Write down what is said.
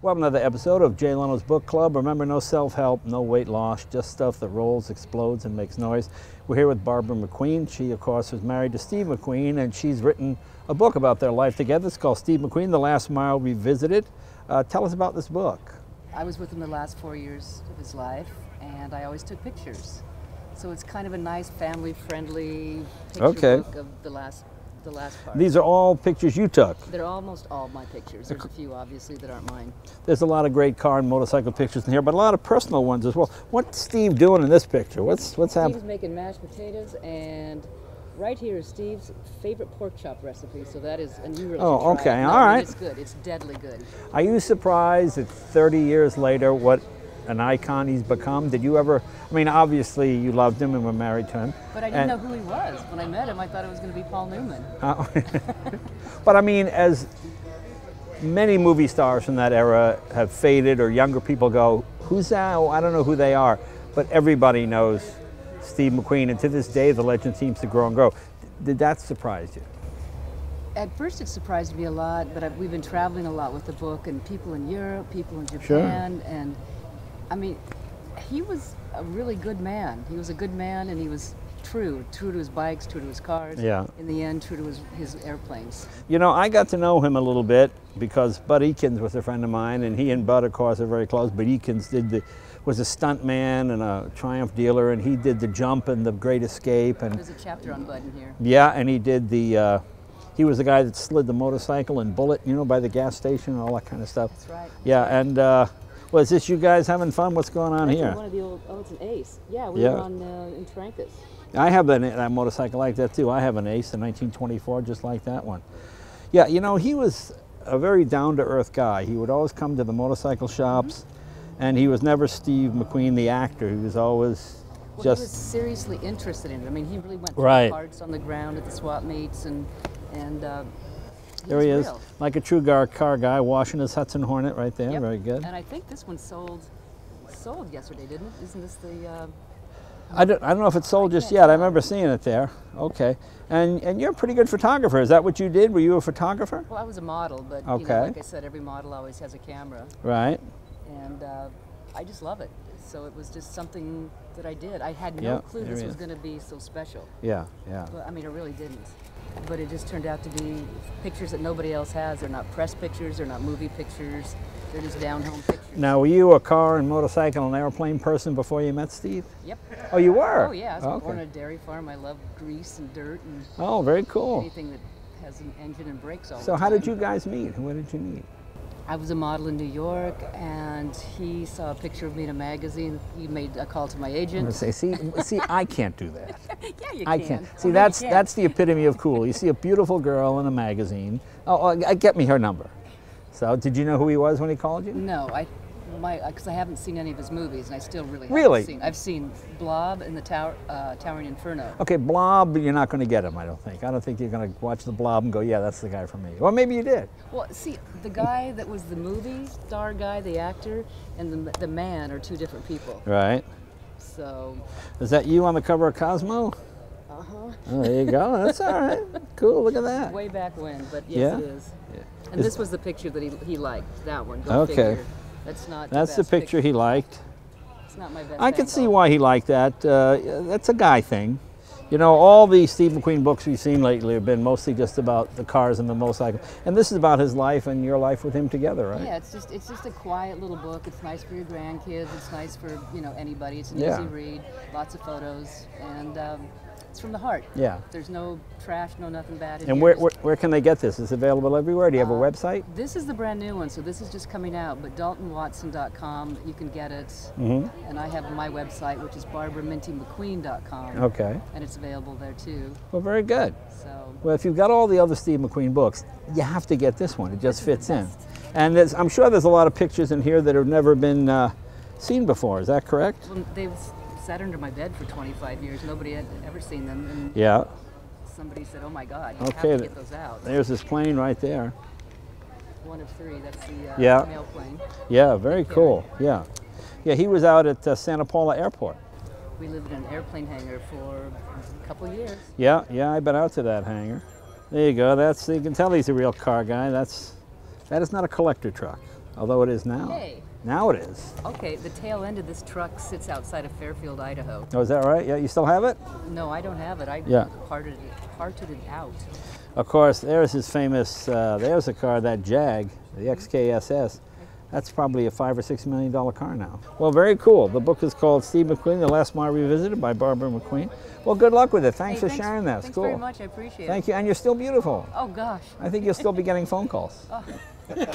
Welcome to another episode of Jay Leno's Book Club. Remember, no self-help, no weight loss, just stuff that rolls, explodes, and makes noise. We're here with Barbara McQueen. She, of course, was married to Steve McQueen, and she's written a book about their life together. It's called Steve McQueen, The Last Mile Revisited. Uh, tell us about this book. I was with him the last four years of his life, and I always took pictures. So it's kind of a nice family-friendly picture Okay. book of the last, the last part. These are all pictures you took. They're almost all my pictures. There's a few, obviously, that aren't mine. There's a lot of great car and motorcycle pictures in here, but a lot of personal ones as well. What's Steve doing in this picture? What's what's Steve's happening? making mashed potatoes, and right here is Steve's favorite pork chop recipe. So that is, and you really Oh, okay, it. No, all I right. It's good. It's deadly good. Are you surprised that 30 years later, what an icon he's become? Did you ever? I mean, obviously you loved him and were married to him. But I didn't And- know who he was when I met him. I thought it was going to be Paul Newman. Uh, but I mean, as many movie stars from that era have faded, or younger people go, "Who's that? Oh, I don't know who they are." But everybody knows Steve McQueen, and to this day, the legend seems to grow and grow. Did that surprise you? At first, it surprised me a lot, but I, we've been traveling a lot with the book, and people in Europe, people in Sure. Japan, and I mean, he was a really good man. He was a good man, and he was true, true to his bikes, true to his cars. Yeah. In the end, true to his, his airplanes. You know, I got to know him a little bit because Bud Ekins was a friend of mine, and he and Bud, of course, are very close. But Ekins did the, was a stunt man and a Triumph dealer, and he did the jump and the Great Escape, and There's a chapter on Bud in here. yeah, and he did the. Uh, he was the guy that slid the motorcycle and Bullitt, you know, by the gas station and all that kind of stuff. That's right. Yeah, and uh, was this you guys having fun? What's going on That's here? One of the old, oh, it's an Ace. Yeah, we Yeah. were on uh, in Trancas. I have an, a motorcycle like that too. I have an Ace, a 1924, just like that one. Yeah, you know, he was a very down-to-earth guy. He would always come to the motorcycle shops, and he was never Steve McQueen, the actor. He was always Well, just he was seriously interested in it. I mean, he really went Right. parts on the ground at the swap meets, and and uh, there he is, real. like a true gar, car guy, washing his Hudson Hornet right there. Yep. Very good. And I think this one sold sold yesterday, didn't it? Isn't this the? Uh, I don't, I don't know if it's sold just yet. I remember seeing it there. Okay. And and you're a pretty good photographer. Is that what you did? Were you a photographer? well, I was a model, but you Okay. know, like I said, every model always has a camera, Right. and uh, I just love it. So it was just something that I did. I had no Yeah, clue this was going to be so special. Yeah. Yeah. But I mean, I really didn't. But it just turned out to be pictures that nobody else has. They're not press pictures. They're not movie pictures. They're just down home pictures. Now, were you a car and motorcycle and airplane person before you met Steve? Yep. Oh, you were. Oh yeah, I was oh, Okay. born on a dairy farm. I love grease and dirt and Oh, very cool. anything that has an engine and brakes all So, how did you guys meet? Where did you meet? I was a model in New York, and he saw a picture of me in a magazine. He made a call to my I agent. say, see, see, I can't do that. yeah, you can. I can. can't. See, maybe that's can. that's the epitome of cool. You see a beautiful girl in a magazine. Oh, uh, get me her number. So, did you know who he was when he called you? No, I, my, because I haven't seen any of his movies, and I still really haven't Really? seen. I've seen Blob and the Tower, uh, Towering Inferno. Okay, Blob, you're not going to get him, I don't think. I don't think you're going to watch the Blob and go, yeah, that's the guy for me. Or maybe you did. Well, see, the guy that was the movie star guy, the actor, and the, the man are two different people. Right. So, Is that you on the cover of Cosmo? uh huh. Oh, there you go. That's all right. Cool. Look at that. Way back when, but yes, Yeah? it is. Yeah. And Is- this was the picture that he, he liked. That one. Go Okay. figure. That's not. That's the best picture he liked. It's not my best. I can see why he liked that. Uh, that's a guy thing. You know, all the Steve McQueen books we've seen lately have been mostly just about the cars and the motorcycle. And this is about his life and your life with him together, right? Yeah, it's just it's just a quiet little book. It's nice for your grandkids. It's nice for you know anybody. It's an Yeah. easy read. Lots of photos, and um, it's from the heart. Yeah. There's no trash, no nothing bad. In And where, where, where can they get this? Is it available everywhere? Do you have a Uh, website? This is the brand new one, so this is just coming out. But DaltonWatson.com, you can get it. Mm -hmm. And I have my website, which is BarbaraMintyMcQueen.com, Okay. and it's available there too. Well, very good. So Well, if you've got all the other Steve McQueen books, you have to get this one. It just fits in. And I'm sure there's a lot of pictures in here that have never been uh, seen before. Is that correct? well, they've sat under my bed for 25 years. Nobody had ever seen them, and Yeah. somebody said, "Oh my God, you Okay, have to get those out." There's this plane right there. One of three. That's the uh, Yeah. mail plane. Yeah, very cool. Yeah. Yeah, he was out at uh, Santa Paula Airport. We lived in an airplane hangar for a couple years. Yeah, yeah, I've been out to that hangar. There you go. That's you can tell he's a real car guy. That's that is not a collector truck. although it is now. Hey. Now it is. Okay, the tail end of this truck sits outside of Fairfield, Idaho. Oh, is that right? Yeah, you still have it? No, I don't have it. I Yeah. parted it, parted it out. Of course, there's his famous, uh, there's a car, that Jag, the XKSS. That's probably a five or six million dollar car now. Well, very cool. The book is called Steve McQueen, The Last Mile Revisited by Barbara McQueen. Well, good luck with it. Thanks Hey, for sharing that. Thanks cool. very much. I appreciate it. Thank you. And you're still beautiful. Oh gosh. I think you'll still be getting phone calls. Oh.